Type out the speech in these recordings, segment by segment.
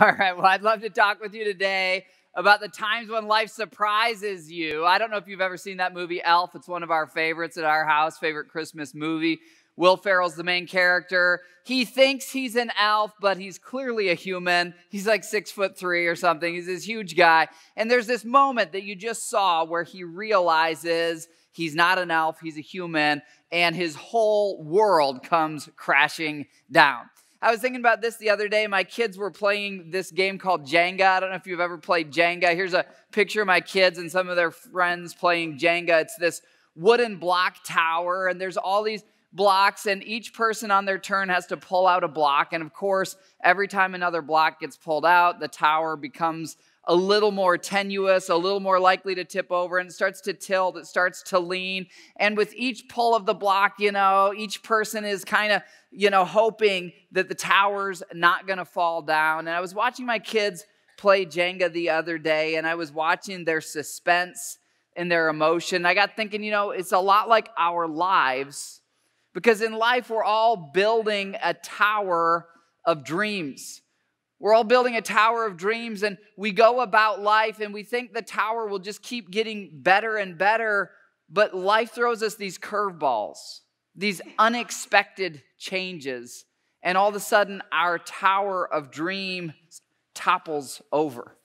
All right, well, I'd love to talk with you today about the times when life surprises you. I don't know if you've ever seen that movie, Elf. It's one of our favorites at our house, favorite Christmas movie. Will Ferrell's the main character. He thinks he's an elf, but he's clearly a human. He's like six foot three or something. He's this huge guy. And there's this moment that you just saw where he realizes he's not an elf, he's a human, and his whole world comes crashing down. I was thinking about this the other day. My kids were playing this game called Jenga. I don't know if you've ever played Jenga. Here's a picture of my kids and some of their friends playing Jenga. It's this wooden block tower, and there's all these blocks, and each person on their turn has to pull out a block. And of course, every time another block gets pulled out, the tower becomes a little more tenuous, a little more likely to tip over, and it starts to tilt, it starts to lean. And with each pull of the block, you know, each person is kind of, you know, hoping that the tower's not going to fall down. And I was watching my kids play Jenga the other day, and I was watching their suspense and their emotion. I got thinking, you know, it's a lot like our lives, because in life, we're all building a tower of dreams. We're all building a tower of dreams and we go about life and we think the tower will just keep getting better and better, but life throws us these curveballs, these unexpected changes, and all of a sudden our tower of dreams topples over.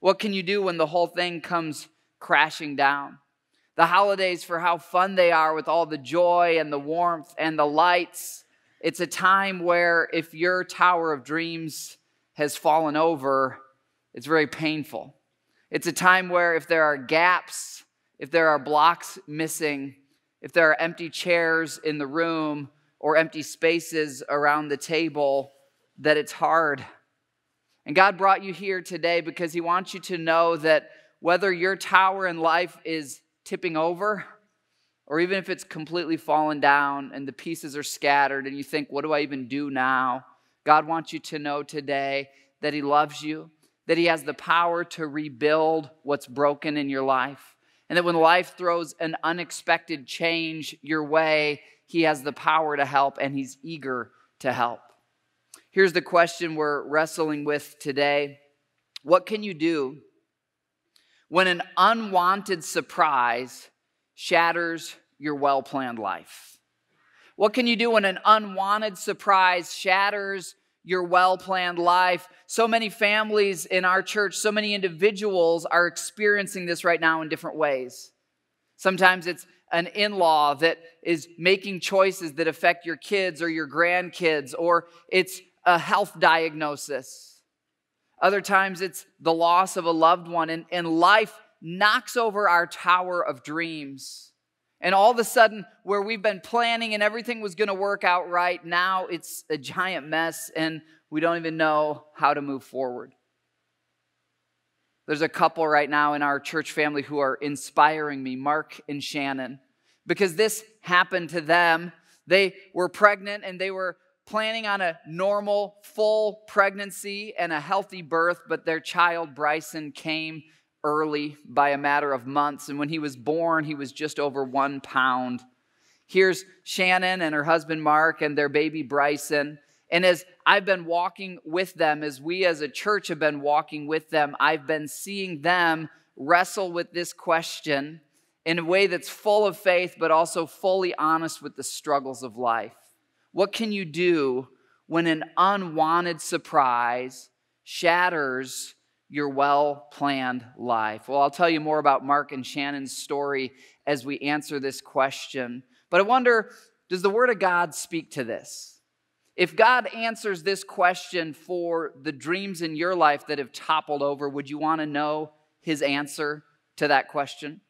What can you do when the whole thing comes crashing down? The holidays, for how fun they are with all the joy and the warmth and the lights, it's a time where if your tower of dreams has fallen over, it's very painful. It's a time where if there are gaps, if there are blocks missing, if there are empty chairs in the room or empty spaces around the table, that it's hard. And God brought you here today because He wants you to know that whether your tower in life is tipping over, or even if it's completely fallen down and the pieces are scattered and you think, what do I even do now? God wants you to know today that He loves you, that He has the power to rebuild what's broken in your life, and that when life throws an unexpected change your way, He has the power to help and He's eager to help. Here's the question we're wrestling with today What can you do when an unwanted surprise shatters your well planned life? What can you do when an unwanted surprise shatters your well planned life? So many families in our church, so many individuals are experiencing this right now in different ways. Sometimes it's an in law that is making choices that affect your kids or your grandkids, or it's a health diagnosis. Other times it's the loss of a loved one, and, and life knocks over our tower of dreams. And all of a sudden, where we've been planning and everything was going to work out right, now it's a giant mess and we don't even know how to move forward. There's a couple right now in our church family who are inspiring me, Mark and Shannon, because this happened to them. They were pregnant and they were planning on a normal, full pregnancy and a healthy birth, but their child, Bryson, came early by a matter of months. And when he was born, he was just over one pound. Here's Shannon and her husband Mark and their baby Bryson. And as I've been walking with them, as we as a church have been walking with them, I've been seeing them wrestle with this question in a way that's full of faith, but also fully honest with the struggles of life. What can you do when an unwanted surprise shatters your well planned life? Well, I'll tell you more about Mark and Shannon's story as we answer this question. But I wonder does the Word of God speak to this? If God answers this question for the dreams in your life that have toppled over, would you want to know His answer to that question?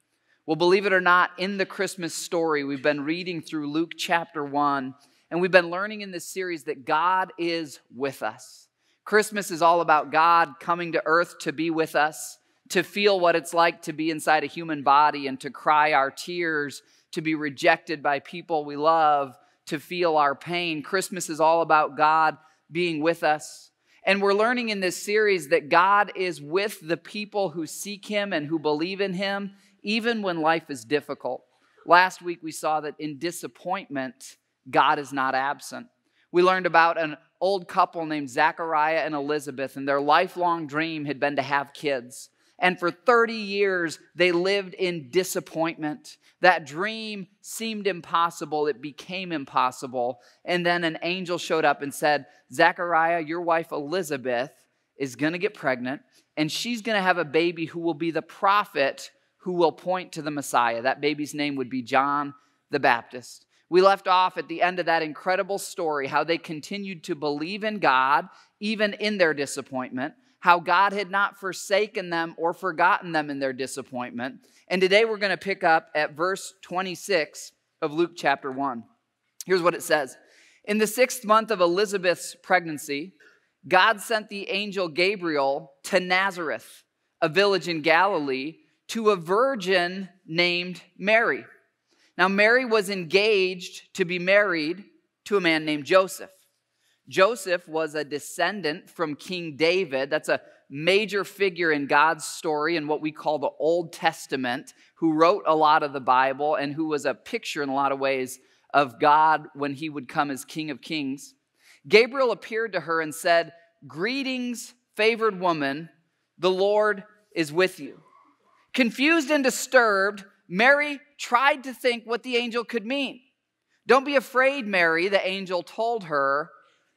Well, believe it or not, in the Christmas story, we've been reading through Luke chapter 1, and we've been learning in this series that God is with us. Christmas is all about God coming to earth to be with us, to feel what it's like to be inside a human body and to cry our tears, to be rejected by people we love, to feel our pain. Christmas is all about God being with us. And we're learning in this series that God is with the people who seek Him and who believe in Him, even when life is difficult. Last week we saw that in disappointment, God is not absent. We learned about an old couple named Zechariah and Elizabeth, and their lifelong dream had been to have kids. And for 30 years, they lived in disappointment. That dream seemed impossible. It became impossible. And then an angel showed up and said, Zechariah, your wife Elizabeth is going to get pregnant, and she's going to have a baby who will be the prophet who will point to the Messiah. That baby's name would be John the Baptist. We left off at the end of that incredible story how they continued to believe in God even in their disappointment how God had not forsaken them or forgotten them in their disappointment. And today we're going to pick up at verse 26 of Luke chapter 1. Here's what it says In the sixth month of Elizabeth's pregnancy, God sent the angel Gabriel to Nazareth, a village in Galilee, to a virgin named Mary. Now, Mary was engaged to be married to a man named Joseph. Joseph was a descendant from King David. That's a major figure in God's story in what we call the Old Testament, who wrote a lot of the Bible and who was a picture in a lot of ways of God when he would come as King of Kings. Gabriel appeared to her and said, Greetings, favored woman, the Lord is with you. Confused and disturbed, Mary tried to think what the angel could mean. Don't be afraid, Mary, the angel told her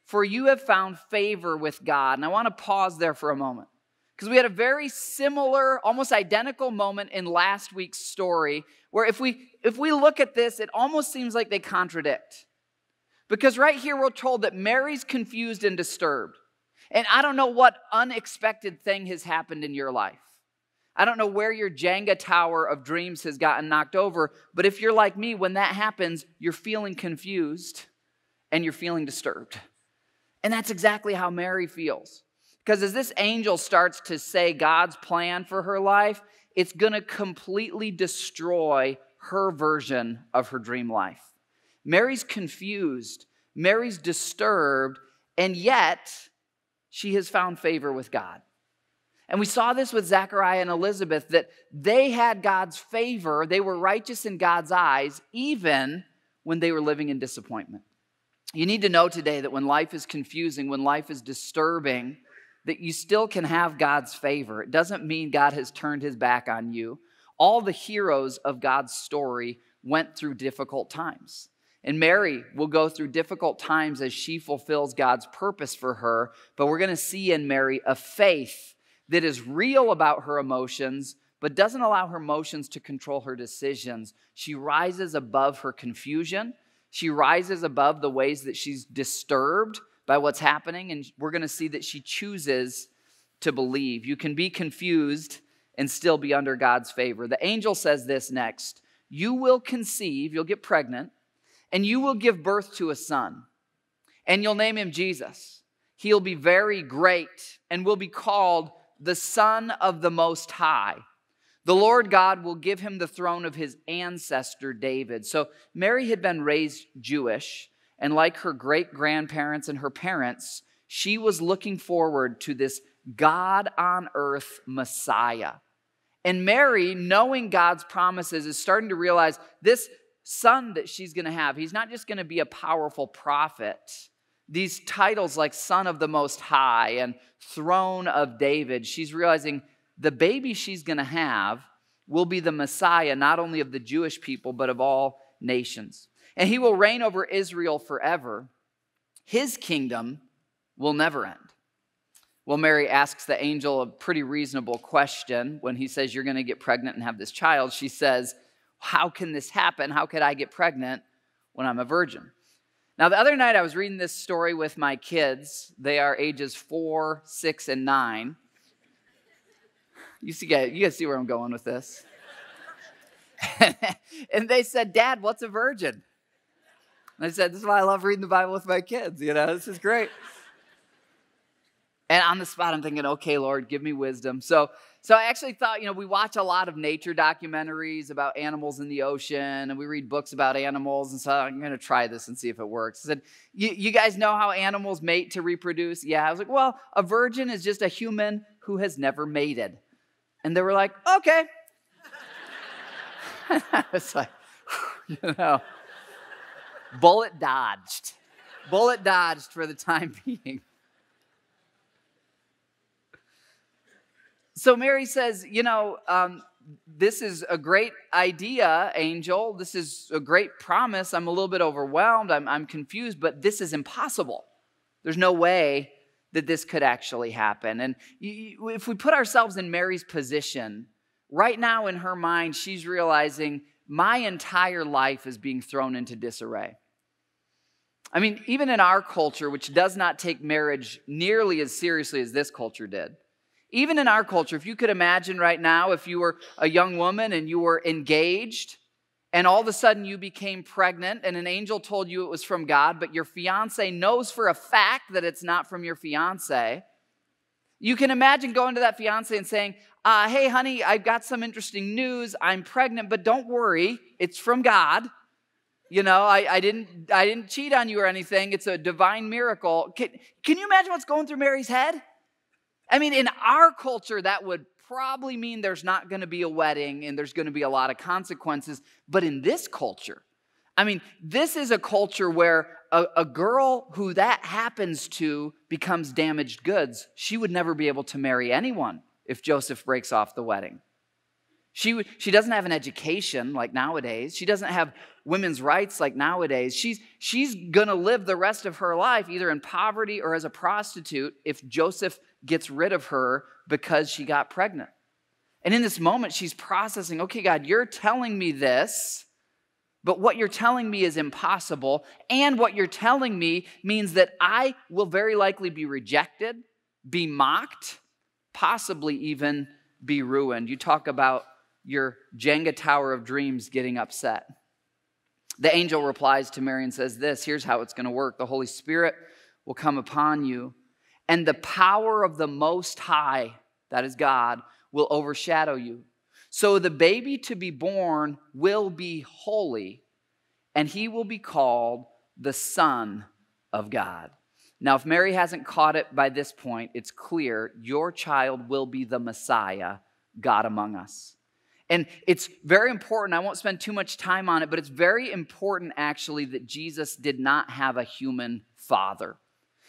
for you have found favor with God. And I want to pause there for a moment because we had a very similar, almost identical moment in last week's story where if we if we look at this, it almost seems like they contradict. Because right here we're told that Mary's confused and disturbed. And I don't know what unexpected thing has happened in your life. I don't know where your Jenga tower of dreams has gotten knocked over, but if you're like me, when that happens, you're feeling confused and you're feeling disturbed. And that's exactly how Mary feels. Because as this angel starts to say God's plan for her life, it's going to completely destroy her version of her dream life. Mary's confused, Mary's disturbed, and yet she has found favor with God. And we saw this with Zechariah and Elizabeth that they had God's favor, they were righteous in God's eyes, even when they were living in disappointment. You need to know today that when life is confusing, when life is disturbing, that you still can have God's favor. It doesn't mean God has turned his back on you. All the heroes of God's story went through difficult times. And Mary will go through difficult times as she fulfills God's purpose for her. But we're going to see in Mary a faith that is real about her emotions, but doesn't allow her emotions to control her decisions. She rises above her confusion she rises above the ways that she's disturbed by what's happening, and we're going to see that she chooses to believe. You can be confused and still be under God's favor. The angel says this next You will conceive, you'll get pregnant, and you will give birth to a son, and you'll name him Jesus. He'll be very great and will be called the Son of the Most High. The Lord God will give him the throne of his ancestor David. So Mary had been raised Jewish, and like her great grandparents and her parents, she was looking forward to this God on earth Messiah. And Mary, knowing God's promises, is starting to realize this son that she's going to have, he's not just going to be a powerful prophet. These titles like Son of the Most High and Throne of David, she's realizing the baby she's going to have will be the Messiah, not only of the Jewish people, but of all nations. And he will reign over Israel forever. His kingdom will never end. Well, Mary asks the angel a pretty reasonable question when he says, You're going to get pregnant and have this child. She says, How can this happen? How could I get pregnant when I'm a virgin? Now, the other night I was reading this story with my kids. They are ages four, six, and nine. You see, you guys see where I'm going with this? and they said, Dad, what's a virgin? And I said, This is why I love reading the Bible with my kids. You know, this is great. And on the spot, I'm thinking, okay, Lord, give me wisdom. So, so I actually thought, you know, we watch a lot of nature documentaries about animals in the ocean, and we read books about animals. And so I'm going to try this and see if it works. I said, you guys know how animals mate to reproduce? Yeah. I was like, well, a virgin is just a human who has never mated. And they were like, okay. it's like, you know, bullet dodged. Bullet dodged for the time being. So Mary says, You know, um, this is a great idea, angel. This is a great promise. I'm a little bit overwhelmed. I'm, I'm confused, but this is impossible. There's no way that this could actually happen. And if we put ourselves in Mary's position, right now in her mind, she's realizing my entire life is being thrown into disarray. I mean, even in our culture, which does not take marriage nearly as seriously as this culture did, even in our culture, if you could imagine right now, if you were a young woman and you were engaged, and all of a sudden you became pregnant, and an angel told you it was from God, but your fiance knows for a fact that it's not from your fiance, you can imagine going to that fiance and saying, uh, Hey, honey, I've got some interesting news. I'm pregnant, but don't worry, it's from God. You know, I, I, didn't, I didn't cheat on you or anything. It's a divine miracle. Can, can you imagine what's going through Mary's head? I mean, in our culture, that would probably mean there's not going to be a wedding and there's going to be a lot of consequences. But in this culture, I mean, this is a culture where a, a, girl who that happens to becomes damaged goods. She would never be able to marry anyone if Joseph breaks off the wedding. She, she doesn't have an education like nowadays. She doesn't have women's rights like nowadays. She's, she's going to live the rest of her life either in poverty or as a prostitute if Joseph gets rid of her because she got pregnant. And in this moment, she's processing okay, God, you're telling me this, but what you're telling me is impossible. And what you're telling me means that I will very likely be rejected, be mocked, possibly even be ruined. You talk about your Jenga tower of dreams getting upset. The angel replies to Mary and says, This, here's how it's going to work. The Holy Spirit will come upon you, and the power of the Most High, that is God, will overshadow you. So the baby to be born will be holy, and he will be called the Son of God. Now, if Mary hasn't caught it by this point, it's clear your child will be the Messiah, God among us. And it's very important. I won't spend too much time on it, but it's very important actually that Jesus did not have a human father.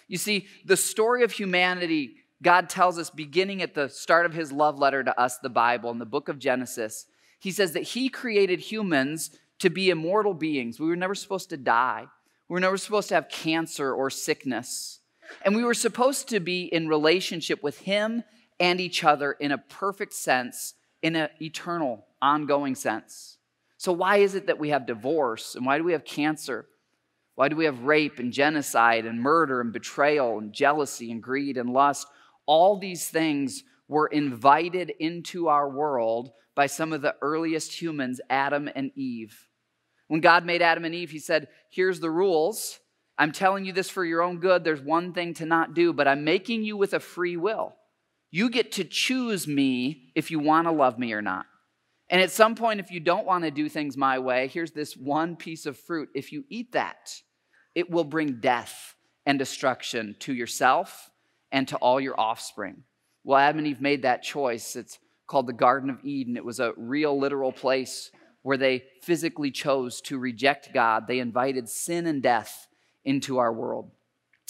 You see, the story of humanity, God tells us beginning at the start of his love letter to us, the Bible, in the book of Genesis. He says that he created humans to be immortal beings. We were never supposed to die, we were never supposed to have cancer or sickness. And we were supposed to be in relationship with him and each other in a perfect sense in an eternal, ongoing sense. So, why is it that we have divorce? And why do we have cancer? Why do we have rape and genocide and murder and betrayal and jealousy and greed and lust? All these things were invited into our world by some of the earliest humans, Adam and Eve. When God made Adam and Eve, He said, Here's the rules. I'm telling you this for your own good. There's one thing to not do, but I'm making you with a free will. You get to choose me if you want to love me or not. And at some point, if you don't want to do things my way, here's this one piece of fruit. If you eat that, it will bring death and destruction to yourself and to all your offspring. Well, Adam and Eve made that choice. It's called the Garden of Eden. It was a real, literal place where they physically chose to reject God. They invited sin and death into our world.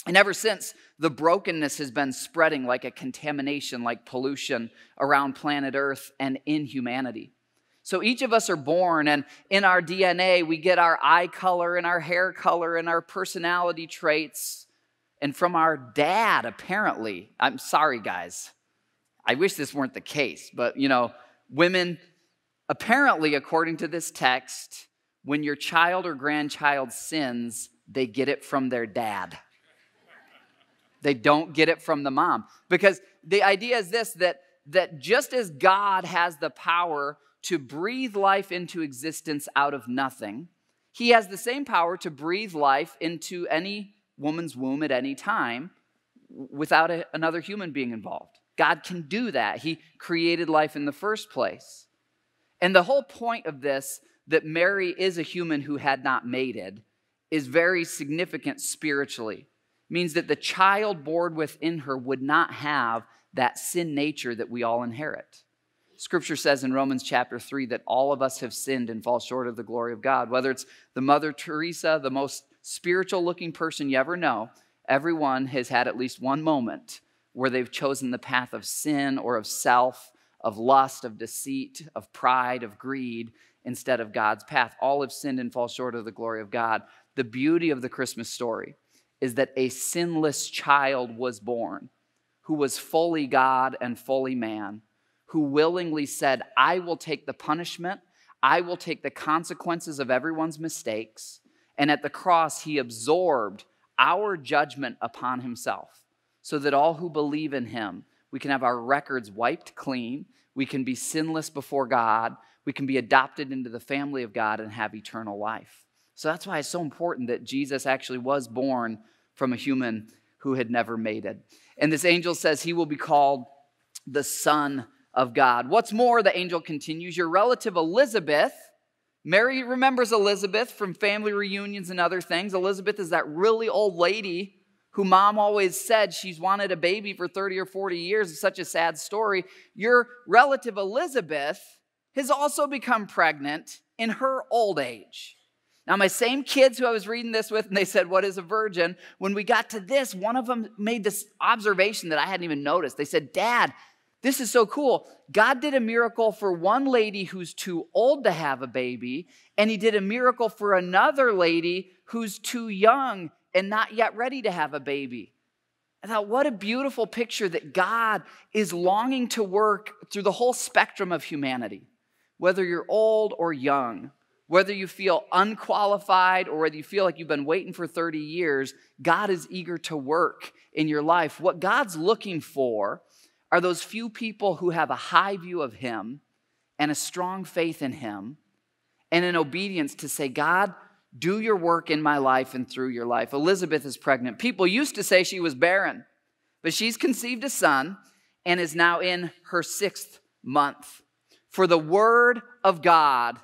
And ever since, the brokenness has been spreading like a contamination, like pollution around planet Earth and in humanity. So each of us are born, and in our DNA, we get our eye color and our hair color and our personality traits. And from our dad, apparently, I'm sorry, guys. I wish this weren't the case, but you know, women, apparently, according to this text, when your child or grandchild sins, they get it from their dad. They don't get it from the mom. Because the idea is this that, that just as God has the power to breathe life into existence out of nothing, he has the same power to breathe life into any woman's womb at any time without a, another human being involved. God can do that. He created life in the first place. And the whole point of this, that Mary is a human who had not mated, is very significant spiritually means that the child born within her would not have that sin nature that we all inherit. Scripture says in Romans chapter 3 that all of us have sinned and fall short of the glory of God. Whether it's the Mother Teresa, the most spiritual looking person you ever know, everyone has had at least one moment where they've chosen the path of sin or of self, of lust, of deceit, of pride, of greed, instead of God's path. All have sinned and fall short of the glory of God. The beauty of the Christmas story is that a sinless child was born who was fully God and fully man, who willingly said, I will take the punishment, I will take the consequences of everyone's mistakes. And at the cross, he absorbed our judgment upon himself so that all who believe in him, we can have our records wiped clean, we can be sinless before God, we can be adopted into the family of God and have eternal life. So that's why it's so important that Jesus actually was born from a human who had never made it. And this angel says he will be called the Son of God. What's more, the angel continues, your relative Elizabeth. Mary remembers Elizabeth from family reunions and other things. Elizabeth is that really old lady who mom always said she's wanted a baby for 30 or 40 years. It's such a sad story. Your relative Elizabeth has also become pregnant in her old age. Now, my same kids who I was reading this with, and they said, What is a virgin? When we got to this, one of them made this observation that I hadn't even noticed. They said, Dad, this is so cool. God did a miracle for one lady who's too old to have a baby, and He did a miracle for another lady who's too young and not yet ready to have a baby. I thought, what a beautiful picture that God is longing to work through the whole spectrum of humanity, whether you're old or young whether you feel unqualified or whether you feel like you've been waiting for 30 years, God is eager to work in your life. What God's looking for are those few people who have a high view of Him and a strong faith in Him and an obedience to say, God, do your work in my life and through your life. Elizabeth is pregnant. People used to say she was barren, but she's conceived a son and is now in her sixth month. For the word of God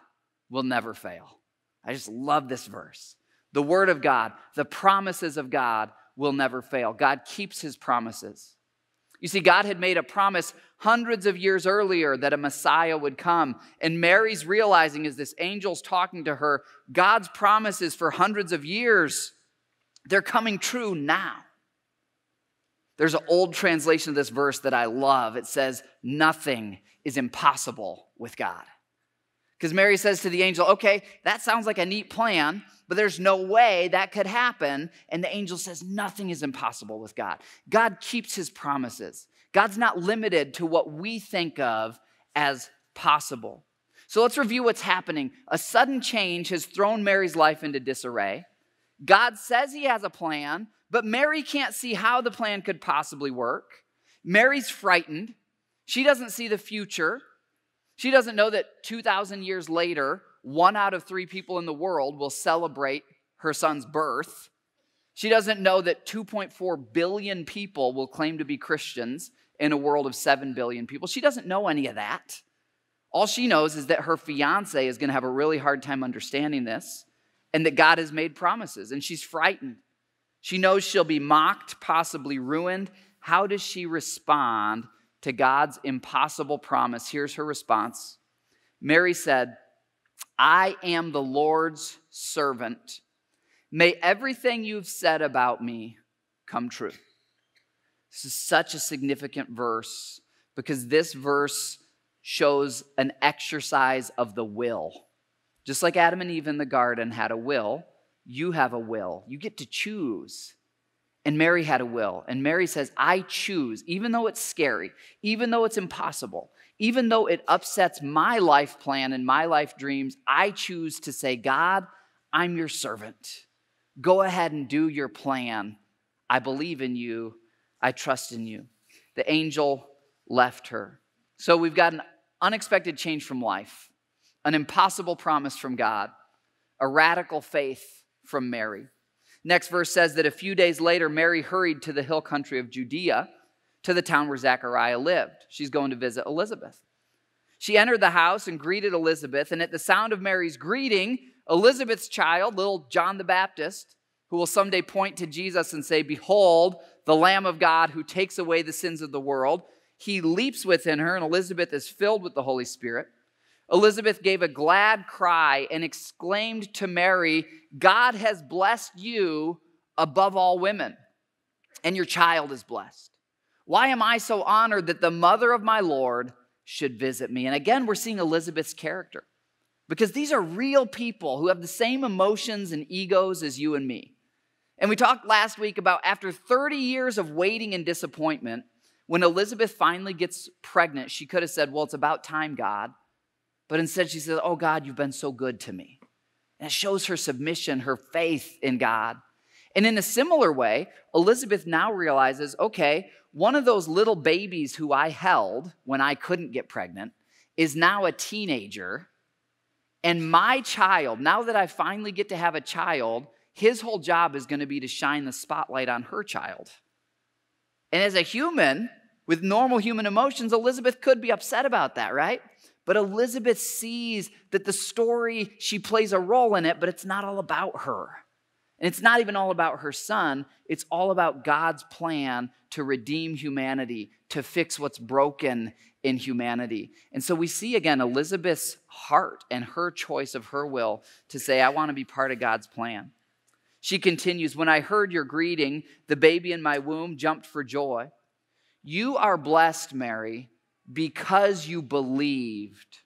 will never fail. I just love this verse. The word of God, the promises of God will never fail. God keeps his promises. You see, God had made a promise hundreds of years earlier that a Messiah would come. And Mary's realizing as this angel's talking to her, God's promises for hundreds of years, they're coming true now. There's an old translation of this verse that I love. It says, Nothing is impossible with God. Because Mary says to the angel, Okay, that sounds like a neat plan, but there's no way that could happen. And the angel says, Nothing is impossible with God. God keeps his promises. God's not limited to what we think of as possible. So let's review what's happening. A sudden change has thrown Mary's life into disarray. God says he has a plan, but Mary can't see how the plan could possibly work. Mary's frightened. She doesn't see the future. She doesn't know that 2,000 years later, one out of three people in the world will celebrate her son's birth. She doesn't know that 2.4 billion people will claim to be Christians in a world of 7 billion people. She doesn't know any of that. All she knows is that her fiance is going to have a really hard time understanding this and that God has made promises, and she's frightened. She knows she'll be mocked, possibly ruined. How does she respond to God's impossible promise, here's her response Mary said, I am the Lord's servant. May everything you've said about me come true. This is such a significant verse because this verse shows an exercise of the will. Just like Adam and Eve in the garden had a will, you have a will. You get to choose. And Mary had a will. And Mary says, I choose, even though it's scary, even though it's impossible, even though it upsets my life plan and my life dreams, I choose to say, God, I'm your servant. Go ahead and do your plan. I believe in you. I trust in you. The angel left her. So we've got an unexpected change from life, an impossible promise from God, a radical faith from Mary. Next verse says that a few days later, Mary hurried to the hill country of Judea, to the town where Zechariah lived. She's going to visit Elizabeth. She entered the house and greeted Elizabeth, and at the sound of Mary's greeting, Elizabeth's child, little John the Baptist, who will someday point to Jesus and say, Behold, the Lamb of God who takes away the sins of the world, he leaps within her, and Elizabeth is filled with the Holy Spirit. Elizabeth gave a glad cry and exclaimed to Mary, God has blessed you above all women, and your child is blessed. Why am I so honored that the mother of my Lord should visit me? And again, we're seeing Elizabeth's character because these are real people who have the same emotions and egos as you and me. And we talked last week about after 30 years of waiting and disappointment, when Elizabeth finally gets pregnant, she could have said, Well, it's about time, God. But instead, she says, Oh, God, you've been so good to me. And it shows her submission, her faith in God. And in a similar way, Elizabeth now realizes okay, one of those little babies who I held when I couldn't get pregnant is now a teenager. And my child, now that I finally get to have a child, his whole job is going to be to shine the spotlight on her child. And as a human with normal human emotions, Elizabeth could be upset about that, right? But Elizabeth sees that the story, she plays a role in it, but it's not all about her. And it's not even all about her son, it's all about God's plan to redeem humanity, to fix what's broken in humanity. And so we see again Elizabeth's heart and her choice of her will to say, I want to be part of God's plan. She continues, When I heard your greeting, the baby in my womb jumped for joy. You are blessed, Mary, because you believed.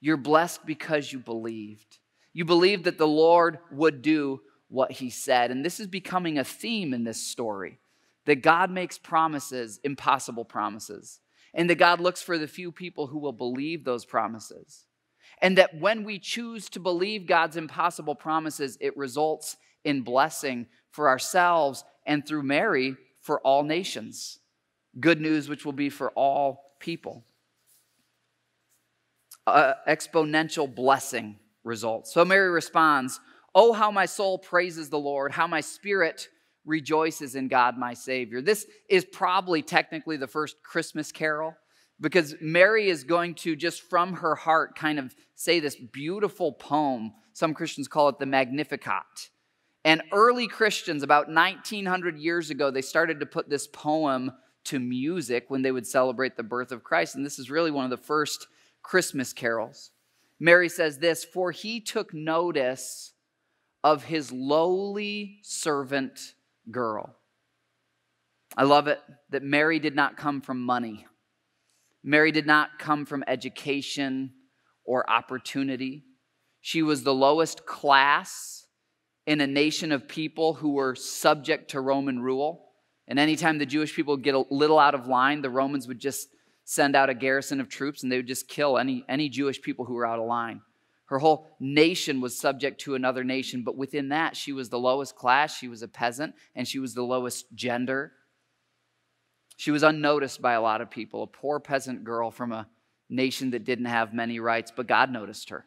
You're blessed because you believed. You believed that the Lord would do what he said. And this is becoming a theme in this story that God makes promises, impossible promises, and that God looks for the few people who will believe those promises. And that when we choose to believe God's impossible promises, it results in blessing for ourselves and through Mary for all nations. Good news, which will be for all people. Uh, exponential blessing results. So Mary responds, Oh, how my soul praises the Lord, how my spirit rejoices in God my Savior. This is probably technically the first Christmas carol because Mary is going to just from her heart kind of say this beautiful poem. Some Christians call it the Magnificat. And early Christians, about 1900 years ago, they started to put this poem to music when they would celebrate the birth of Christ. And this is really one of the first Christmas carols. Mary says this For he took notice of his lowly servant girl. I love it that Mary did not come from money. Mary did not come from education or opportunity. She was the lowest class in a nation of people who were subject to Roman rule. And anytime the Jewish people get a little out of line, the Romans would just send out a garrison of troops and they would just kill any, any Jewish people who were out of line. Her whole nation was subject to another nation, but within that, she was the lowest class. She was a peasant, and she was the lowest gender. She was unnoticed by a lot of people, a poor peasant girl from a nation that didn't have many rights, but God noticed her.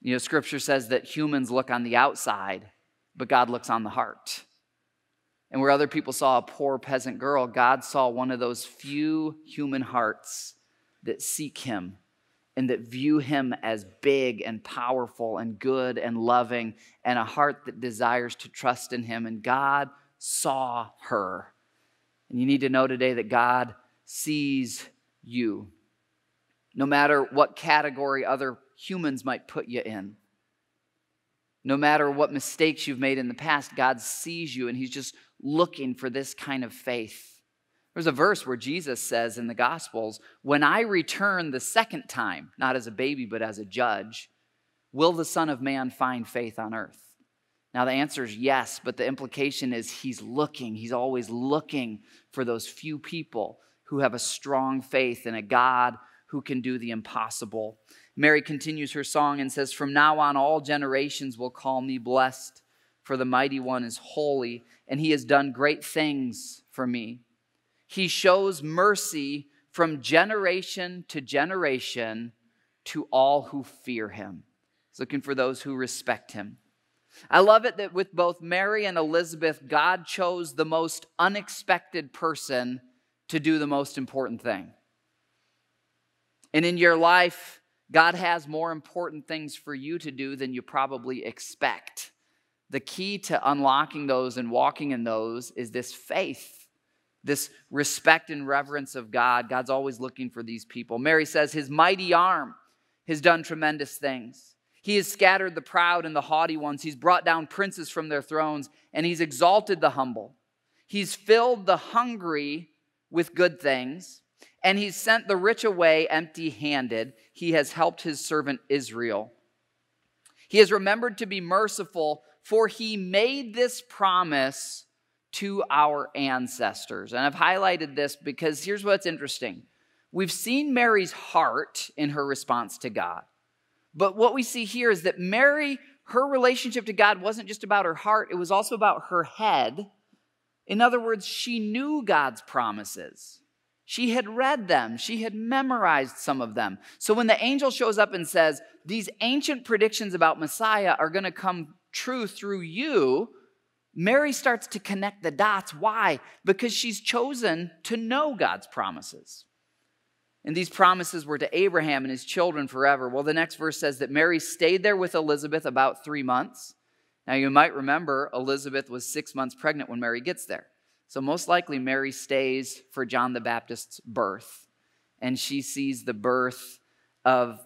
You know, scripture says that humans look on the outside, but God looks on the heart. And where other people saw a poor peasant girl, God saw one of those few human hearts that seek Him and that view him as big and powerful and good and loving and a heart that desires to trust in him. And God saw her. And you need to know today that God sees you. No matter what category other humans might put you in, no matter what mistakes you've made in the past, God sees you and He's just looking for this kind of faith. There's a verse where Jesus says in the Gospels, When I return the second time, not as a baby, but as a judge, will the Son of Man find faith on earth? Now, the answer is yes, but the implication is he's looking. He's always looking for those few people who have a strong faith in a God who can do the impossible. Mary continues her song and says, From now on, all generations will call me blessed, for the mighty one is holy, and he has done great things for me. He shows mercy from generation to generation to all who fear him. He's looking for those who respect him. I love it that with both Mary and Elizabeth, God chose the most unexpected person to do the most important thing. And in your life, God has more important things for you to do than you probably expect. The key to unlocking those and walking in those is this faith this respect and reverence of God. God's always looking for these people. Mary says, His mighty arm has done tremendous things. He has scattered the proud and the haughty ones. He's brought down princes from their thrones, and he's exalted the humble. He's filled the hungry with good things, and he's sent the rich away empty handed. He has helped his servant Israel. He has remembered to be merciful, for he made this promise to our ancestors. And I've highlighted this because here's what's interesting. We've seen Mary's heart in her response to God. But what we see here is that Mary, her relationship to God wasn't just about her heart, it was also about her head. In other words, she knew God's promises. She had read them, she had memorized some of them. So when the angel shows up and says, These ancient predictions about Messiah are going to come true through you, Mary starts to connect the dots. Why? Because she's chosen to know God's promises. And these promises were to Abraham and his children forever. Well, the next verse says that Mary stayed there with Elizabeth about three months. Now, you might remember Elizabeth was six months pregnant when Mary gets there. So, most likely, Mary stays for John the Baptist's birth. And she sees the birth of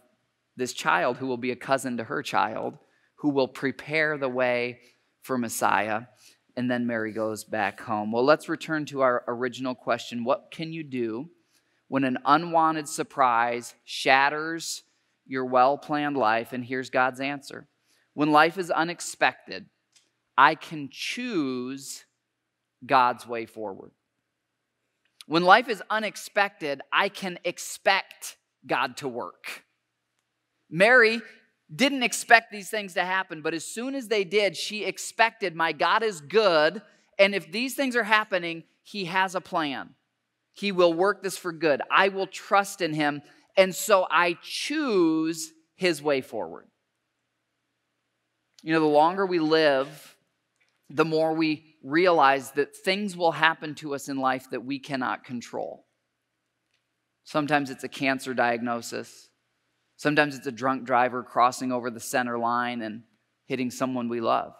this child who will be a cousin to her child, who will prepare the way for Messiah. And then Mary goes back home. Well, let's return to our original question What can you do when an unwanted surprise shatters your well planned life? And here's God's answer When life is unexpected, I can choose God's way forward. When life is unexpected, I can expect God to work. Mary didn't expect these things to happen, but as soon as they did, she expected, My God is good, and if these things are happening, He has a plan. He will work this for good. I will trust in Him, and so I choose His way forward. You know, the longer we live, the more we realize that things will happen to us in life that we cannot control. Sometimes it's a cancer diagnosis. Sometimes it's a drunk driver crossing over the center line and hitting someone we love.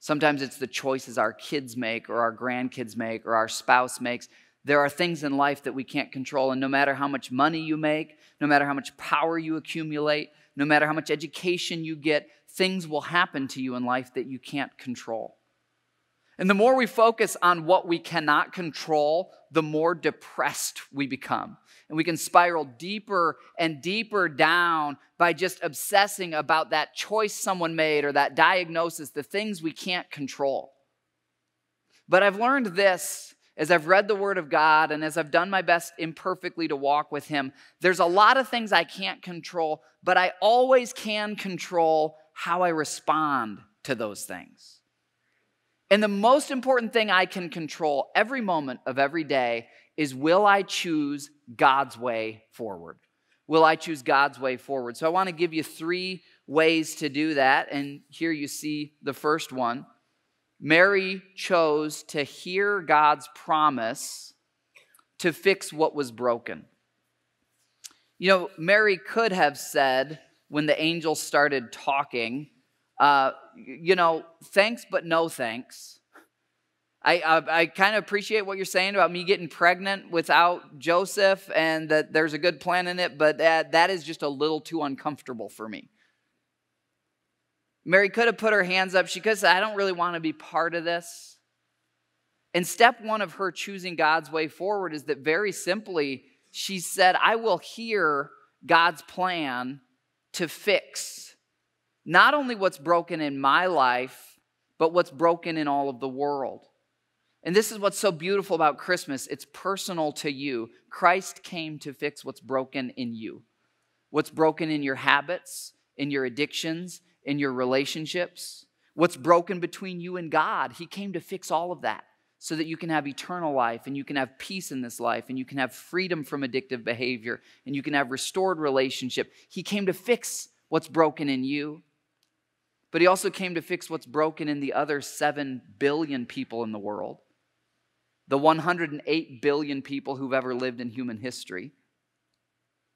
Sometimes it's the choices our kids make or our grandkids make or our spouse makes. There are things in life that we can't control, and no matter how much money you make, no matter how much power you accumulate, no matter how much education you get, things will happen to you in life that you can't control. And the more we focus on what we cannot control, the more depressed we become. And we can spiral deeper and deeper down by just obsessing about that choice someone made or that diagnosis, the things we can't control. But I've learned this as I've read the Word of God and as I've done my best imperfectly to walk with Him. There's a lot of things I can't control, but I always can control how I respond to those things. And the most important thing I can control every moment of every day is will I choose God's way forward? Will I choose God's way forward? So I want to give you three ways to do that. And here you see the first one. Mary chose to hear God's promise to fix what was broken. You know, Mary could have said when the angel started talking, uh, you know, thanks, but no thanks. I, I, I kind of appreciate what you're saying about me getting pregnant without Joseph and that there's a good plan in it, but that, that is just a little too uncomfortable for me. Mary could have put her hands up. She could have said, I don't really want to be part of this. And step one of her choosing God's way forward is that very simply, she said, I will hear God's plan to fix not only what's broken in my life, but what's broken in all of the world. And this is what's so beautiful about Christmas it's personal to you. Christ came to fix what's broken in you, what's broken in your habits, in your addictions, in your relationships, what's broken between you and God. He came to fix all of that so that you can have eternal life and you can have peace in this life and you can have freedom from addictive behavior and you can have restored relationship. He came to fix what's broken in you. But he also came to fix what's broken in the other 7 billion people in the world, the 108 billion people who've ever lived in human history.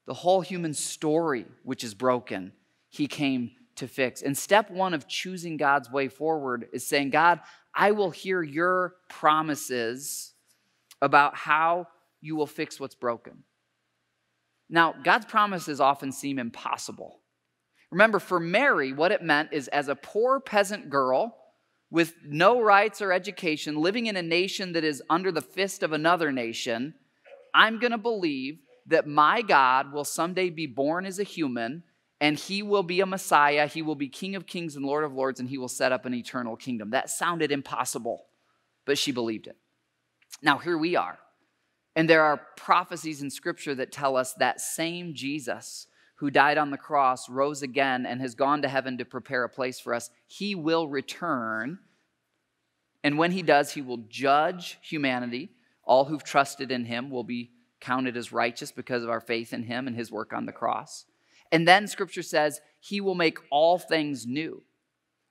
The whole human story, which is broken, he came to fix. And step one of choosing God's way forward is saying, God, I will hear your promises about how you will fix what's broken. Now, God's promises often seem impossible. Remember, for Mary, what it meant is as a poor peasant girl with no rights or education, living in a nation that is under the fist of another nation, I'm going to believe that my God will someday be born as a human and he will be a Messiah. He will be King of Kings and Lord of Lords, and he will set up an eternal kingdom. That sounded impossible, but she believed it. Now, here we are. And there are prophecies in Scripture that tell us that same Jesus who died on the cross rose again and has gone to heaven to prepare a place for us. He will return. And when he does, he will judge humanity. All who've trusted in him will be counted as righteous because of our faith in him and his work on the cross. And then scripture says, He will make all things new.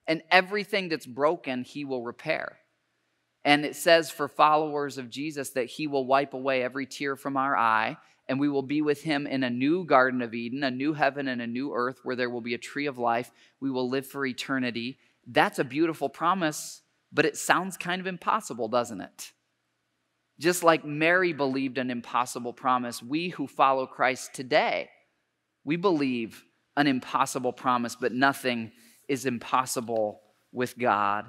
And everything that's broken, He will repair. And it says for followers of Jesus that He will wipe away every tear from our eye, and we will be with Him in a new Garden of Eden, a new heaven and a new earth where there will be a tree of life. We will live for eternity. That's a beautiful promise, but it sounds kind of impossible, doesn't it? Just like Mary believed an impossible promise, we who follow Christ today we believe an impossible promise, but nothing is impossible with God.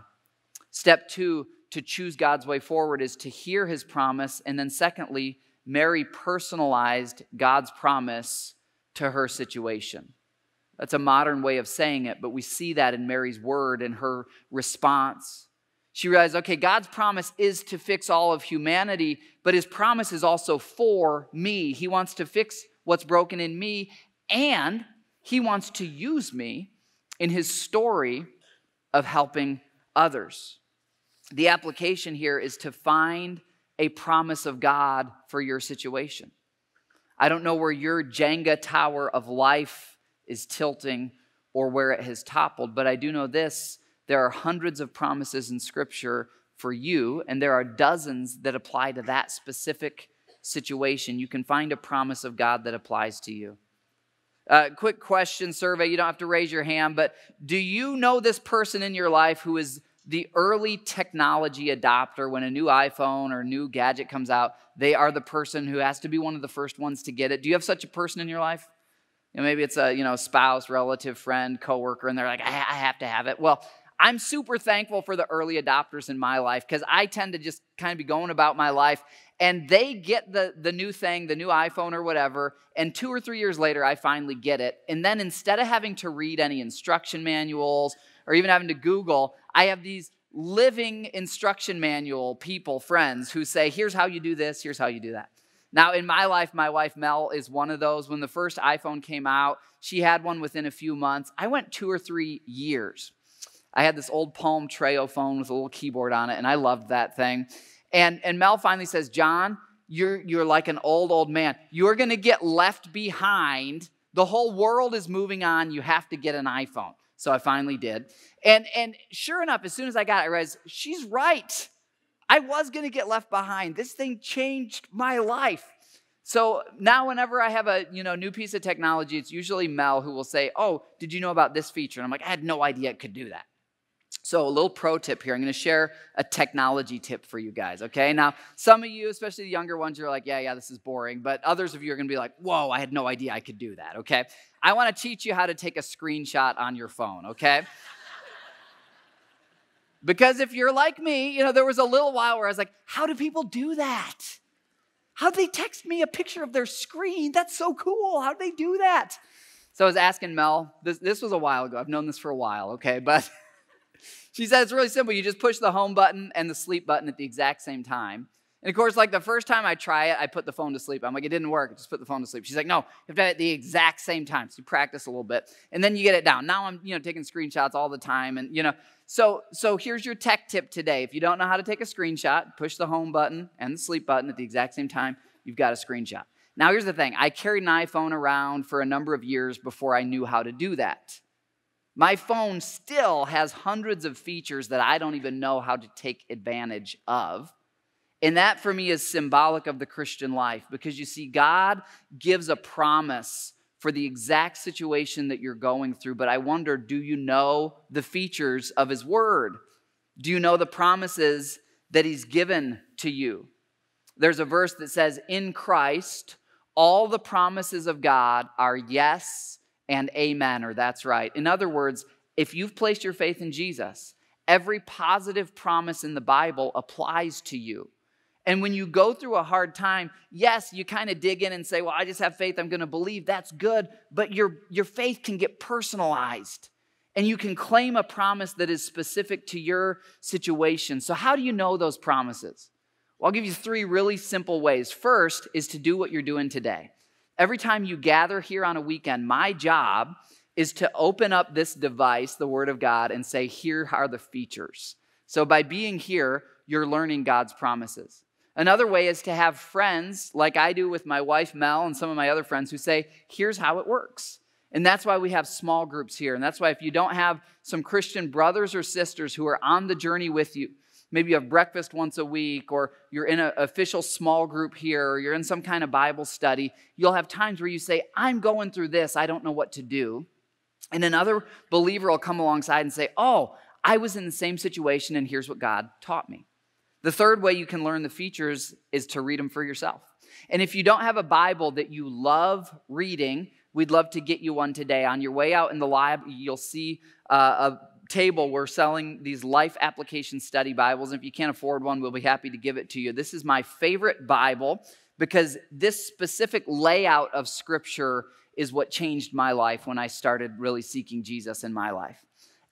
Step two, to choose God's way forward, is to hear his promise. And then, secondly, Mary personalized God's promise to her situation. That's a modern way of saying it, but we see that in Mary's word and her response. She realized, okay, God's promise is to fix all of humanity, but his promise is also for me. He wants to fix what's broken in me and he wants to use me in his story of helping others. The application here is to find a promise of God for your situation. I don't know where your Jenga tower of life is tilting or where it has toppled, but I do know this there are hundreds of promises in Scripture for you, and there are dozens that apply to that specific situation. You can find a promise of God that applies to you. Uh, quick question survey. You don't have to raise your hand, but do you know this person in your life who is the early technology adopter when a new iPhone or new gadget comes out? They are the person who has to be one of the first ones to get it. Do you have such a person in your life? You know, maybe it's a you know spouse, relative, friend, coworker, and they're like, I, I have to have it. Well, I'm super thankful for the early adopters in my life because I tend to just kind of be going about my life and they get the, the new thing, the new iPhone or whatever, and two or three years later, I finally get it. And then instead of having to read any instruction manuals or even having to Google, I have these living instruction manual people, friends, who say, here's how you do this, here's how you do that. Now, in my life, my wife Mel is one of those. When the first iPhone came out, she had one within a few months. I went two or three years. I had this old Palm Treo phone with a little keyboard on it, and I loved that thing. And, and Mel finally says, John, you're, you're like an old, old man. You're going to get left behind. The whole world is moving on. You have to get an iPhone. So I finally did. And, and sure enough, as soon as I got it, I realized she's right. I was going to get left behind. This thing changed my life. So now whenever I have a you know new piece of technology, it's usually Mel who will say, "Oh, did you know about this feature?" And I'm like, "I had no idea it could do that." So, a little pro tip here. I'm going to share a technology tip for you guys, okay? Now, some of you, especially the younger ones, you're like, yeah, yeah, this is boring. But others of you are going to be like, whoa, I had no idea I could do that, okay? I want to teach you how to take a screenshot on your phone, okay? because if you're like me, you know, there was a little while where I was like, how do people do that? How'd they text me a picture of their screen? That's so cool. How'd they do that? So I was asking Mel, this, this was a while ago. I've known this for a while, okay? But she said it's really simple. You just push the home button and the sleep button at the exact same time. And of course, like the first time I try it, I put the phone to sleep. I'm like, it didn't work. I just put the phone to sleep. She's like, no, you have to have it at the exact same time. So you practice a little bit, and then you get it down. Now I'm, you know, taking screenshots all the time, and you know, so so here's your tech tip today. If you don't know how to take a screenshot, push the home button and the sleep button at the exact same time. You've got a screenshot. Now here's the thing. I carried an iPhone around for a number of years before I knew how to do that. My phone still has hundreds of features that I don't even know how to take advantage of. And that for me is symbolic of the Christian life because you see, God gives a promise for the exact situation that you're going through. But I wonder do you know the features of His Word? Do you know the promises that He's given to you? there's a verse that says, In Christ, all the promises of God are yes and amen, or that's right. In other words, if you've placed your faith in Jesus, every positive promise in the Bible applies to you. And when you go through a hard time, yes, you kind of dig in and say, Well, I just have faith, I'm going to believe. That's good. But your, your faith can get personalized and you can claim a promise that is specific to your situation. So, how do you know those promises? Well, I'll give you three really simple ways. First is to do what you're doing today. Every time you gather here on a weekend, my job is to open up this device, the Word of God, and say, Here are the features. So, by being here, you're learning God's promises. Another way is to have friends, like I do with my wife Mel and some of my other friends, who say, Here's how it works. And that's why we have small groups here. And that's why if you don't have some Christian brothers or sisters who are on the journey with you, maybe you have breakfast once a week, or you're in an official small group here, or you're in some kind of Bible study, you'll have times where you say, I'm going through this, I don't know what to do. And another believer will come alongside and say, Oh, I was in the same situation, and here's what God taught me. The third way you can learn the features is to read them for yourself. And if you don't have a Bible that you love reading, we'd love to get you one today. On your way out in the lab, you'll see uh, a table we're selling these life application study bibles. And if you can't afford one we'll be happy to give it to you. This is my favorite bible because this specific layout of scripture is what changed my life when i started really seeking jesus in my life.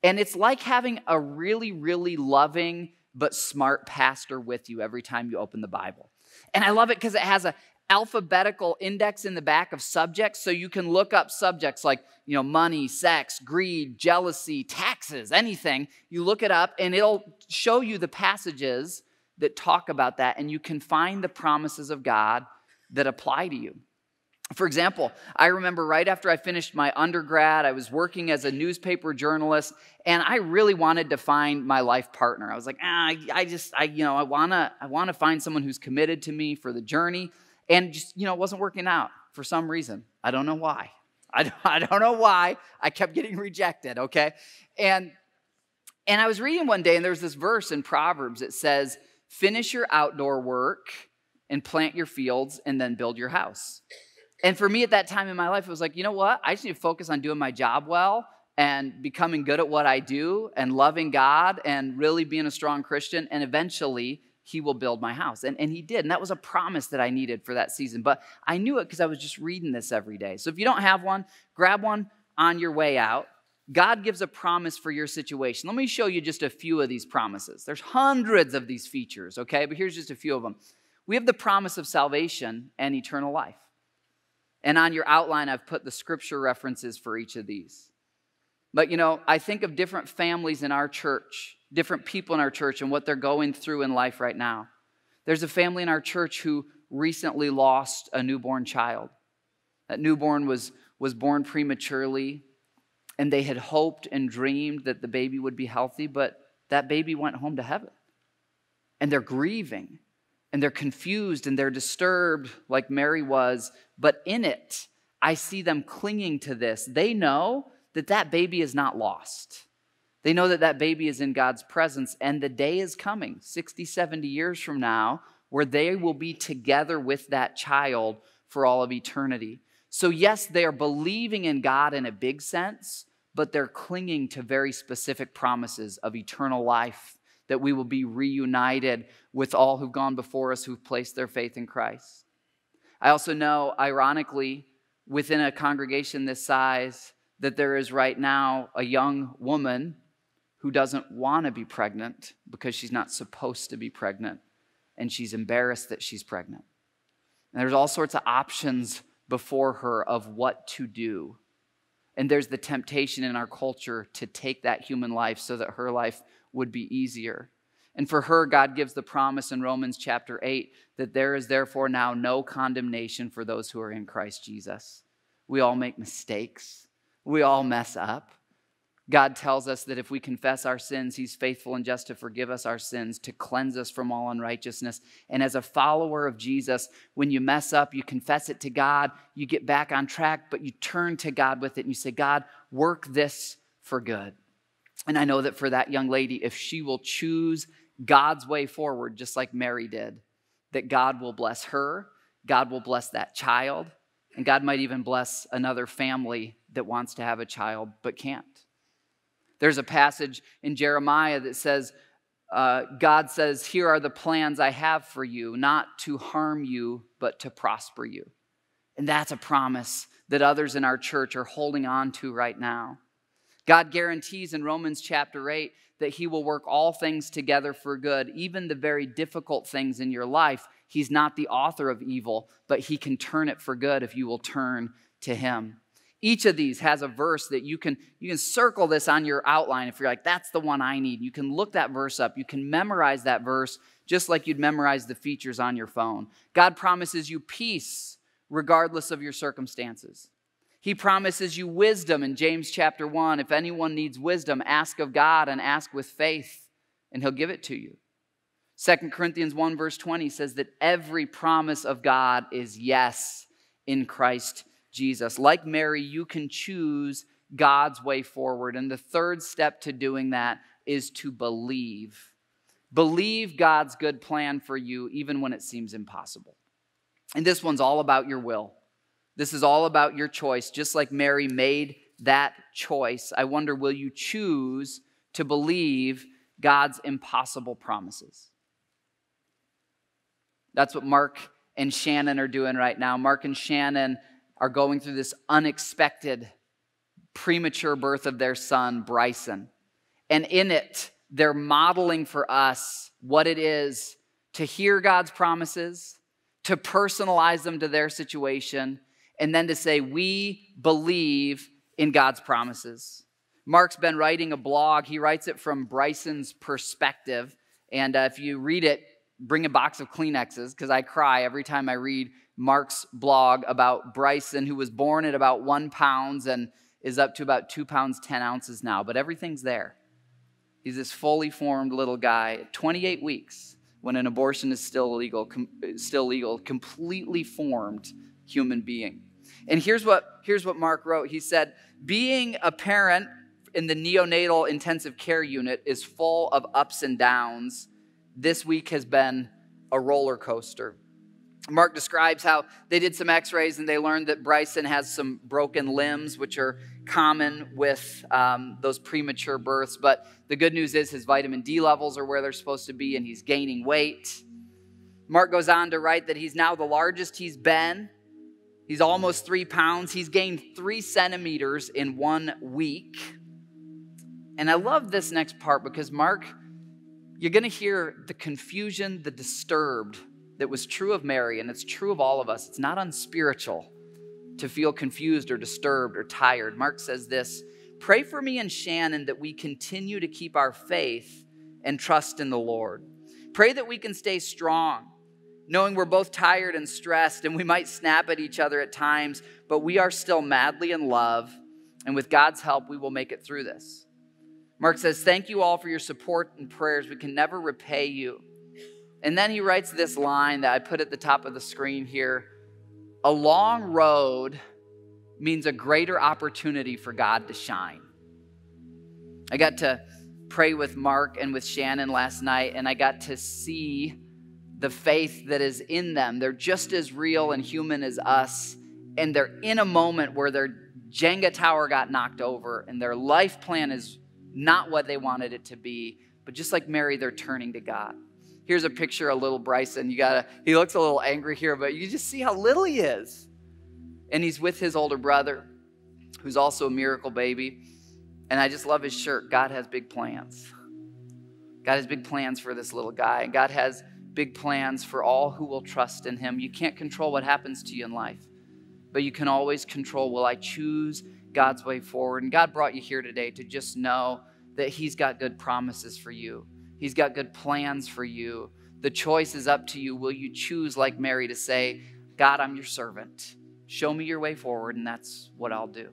And it's like having a really really loving but smart pastor with you every time you open the bible. And i love it because it has a alphabetical index in the back of subjects so you can look up subjects like you know money sex greed jealousy taxes anything. You look it up and it'll show you the passages that talk about that and you can find the promises of god that apply to you. For example, I remember right after I finished my undergrad, I was working as a newspaper journalist, and I really wanted to find my life partner. I was like, ah, I, I just, I, you know, I wanna, I wanna find someone who's committed to me for the journey and just, you know, it wasn't working out for some reason. I don't know why. I don't, I don't know why. I kept getting rejected, okay? And and I was reading one day, and there was this verse in Proverbs that says, Finish your outdoor work and plant your fields and then build your house. And for me at that time in my life, it was like, you know what? I just need to focus on doing my job well and becoming good at what I do and loving God and really being a strong Christian. And eventually, he will build my house. And, and he did. And that was a promise that I needed for that season. But I knew it because I was just reading this every day. So if you don't have one, grab one on your way out. God gives a promise for your situation. Let me show you just a few of these promises. There's hundreds of these features, okay? But here's just a few of them. We have the promise of salvation and eternal life. And on your outline, I've put the scripture references for each of these. But you know, I think of different families in our church different people in our church and what they're going through in life right now. There's a family in our church who recently lost a newborn child. That newborn was, was born prematurely, and they had hoped and dreamed that the baby would be healthy, but that baby went home to heaven. And they're grieving, and they're confused, and they're disturbed, like Mary was. But in it, I see them clinging to this. They know that that baby is not lost. They know that that baby is in God's presence, and the day is coming, 60, 70 years from now, where they will be together with that child for all of eternity. So, yes, they are believing in God in a big sense, but they're clinging to very specific promises of eternal life, that we will be reunited with all who've gone before us who've placed their faith in Christ. I also know, ironically, within a congregation this size, that there is right now a young woman who doesn't want to be pregnant because she's not supposed to be pregnant and she's embarrassed that she's pregnant. And there's all sorts of options before her of what to do. And there's the temptation in our culture to take that human life so that her life would be easier. And for her, God gives the promise in Romans chapter 8 that there is therefore now no condemnation for those who are in Christ Jesus. We all make mistakes, we all mess up. God tells us that if we confess our sins, He's faithful and just to forgive us our sins, to cleanse us from all unrighteousness. And as a follower of Jesus, when you mess up, you confess it to God, you get back on track, but you turn to God with it and you say, God, work this for good. And I know that for that young lady, if she will choose God's way forward, just like Mary did, that God will bless her, God will bless that child, and God might even bless another family that wants to have a child but can't. There's a passage in Jeremiah that says, uh, God says, Here are the plans I have for you, not to harm you, but to prosper you. And that's a promise that others in our church are holding on to right now. God guarantees in Romans chapter 8 that He will work all things together for good, even the very difficult things in your life. He's not the author of evil, but He can turn it for good if you will turn to Him. Each of these has a verse that you can you can circle this on your outline if you're like that's the one I need. You can look that verse up. You can memorize that verse just like you'd memorize the features on your phone. God promises you peace regardless of your circumstances. He promises you wisdom in James chapter 1. If anyone needs wisdom, ask of God and ask with faith, and he'll give it to you. 2 Corinthians 1, verse 20 says that every promise of God is yes in Christ Jesus. Like Mary, you can choose God's way forward. And the third step to doing that is to believe. Believe God's good plan for you, even when it seems impossible. And this one's all about your will. This is all about your choice. Just like Mary made that choice, I wonder will you choose to believe God's impossible promises? That's what Mark and Shannon are doing right now. Mark and Shannon are going through this unexpected premature birth of their son, Bryson. And in it, they're modeling for us what it is to hear God's promises, to personalize them to their situation, and then to say, We believe in God's promises. Mark's been writing a blog. He writes it from Bryson's perspective. And uh, if you read it, bring a box of Kleenexes because I cry every time I read Mark's blog about Bryson, who was born at about one pounds and is up to about two pounds, 10 ounces now, but everything's there. He's this fully formed little guy, 28 weeks when an abortion is still legal, com- still legal, completely formed human being. And here's what, here's what Mark wrote. He said, Being a parent in the neonatal intensive care unit is full of ups and downs. This week has been a roller coaster. Mark describes how they did some x rays and they learned that Bryson has some broken limbs, which are common with um, those premature births. But the good news is his vitamin D levels are where they're supposed to be and he's gaining weight. Mark goes on to write that he's now the largest he's been. He's almost three pounds. He's gained three centimeters in one week. And I love this next part because Mark, you're going to hear the confusion, the disturbed that was true of Mary, and it's true of all of us. It's not unspiritual to feel confused or disturbed or tired. Mark says this Pray for me and Shannon that we continue to keep our faith and trust in the Lord. Pray that we can stay strong, knowing we're both tired and stressed, and we might snap at each other at times, but we are still madly in love, and with God's help, we will make it through this. Mark says, Thank you all for your support and prayers. We can never repay you. And then he writes this line that I put at the top of the screen here A long road means a greater opportunity for God to shine. I got to pray with Mark and with Shannon last night, and I got to see the faith that is in them. They're just as real and human as us, and they're in a moment where their Jenga tower got knocked over, and their life plan is not what they wanted it to be. But just like Mary, they're turning to God. Here's a picture of little Bryson. You gotta, he looks a little angry here, but you just see how little he is. And he's with his older brother, who's also a miracle baby. And I just love his shirt. God has big plans. God has big plans for this little guy. And God has big plans for all who will trust in him. You can't control what happens to you in life, but you can always control will I choose God's way forward? And God brought you here today to just know that he's got good promises for you. He's got good plans for you. The choice is up to you. Will you choose, like Mary, to say, God, I'm your servant? Show me your way forward, and that's what I'll do.